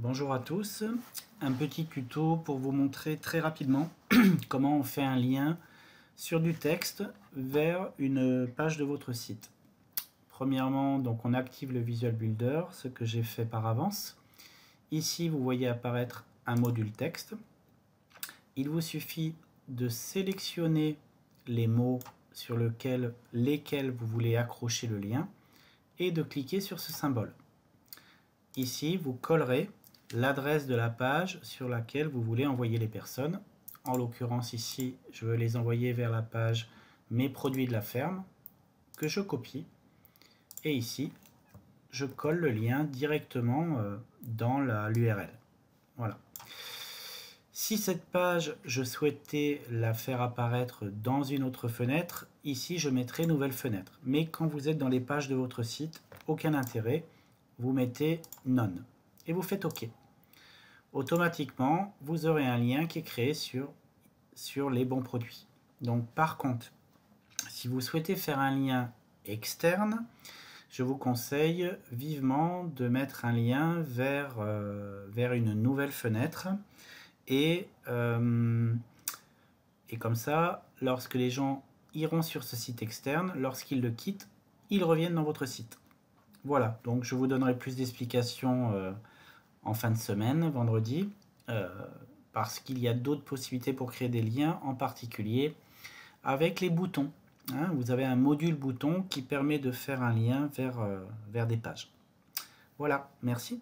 Bonjour à tous, un petit tuto pour vous montrer très rapidement comment on fait un lien sur du texte vers une page de votre site. Premièrement, donc on active le Visual Builder, ce que j'ai fait par avance. Ici, vous voyez apparaître un module texte. Il vous suffit de sélectionner les mots sur lesquels vous voulez accrocher le lien et de cliquer sur ce symbole. Ici, vous collerez l'adresse de la page sur laquelle vous voulez envoyer les personnes. En l'occurrence ici, je veux les envoyer vers la page Mes produits de la ferme, que je copie. Et ici, je colle le lien directement euh, dans l'URL. Voilà. Si cette page, je souhaitais la faire apparaître dans une autre fenêtre, ici je mettrai nouvelle fenêtre. Mais quand vous êtes dans les pages de votre site, aucun intérêt, vous mettez None et vous faites OK. Automatiquement, vous aurez un lien qui est créé sur, sur les bons produits. Donc par contre, si vous souhaitez faire un lien externe, je vous conseille vivement de mettre un lien vers, euh, vers une nouvelle fenêtre et, euh, et comme ça, lorsque les gens iront sur ce site externe, lorsqu'ils le quittent, ils reviennent dans votre site. Voilà, donc je vous donnerai plus d'explications euh, en fin de semaine, vendredi, euh, parce qu'il y a d'autres possibilités pour créer des liens, en particulier avec les boutons. Hein. vous avez un module bouton qui permet de faire un lien vers, vers des pages. Voilà, merci.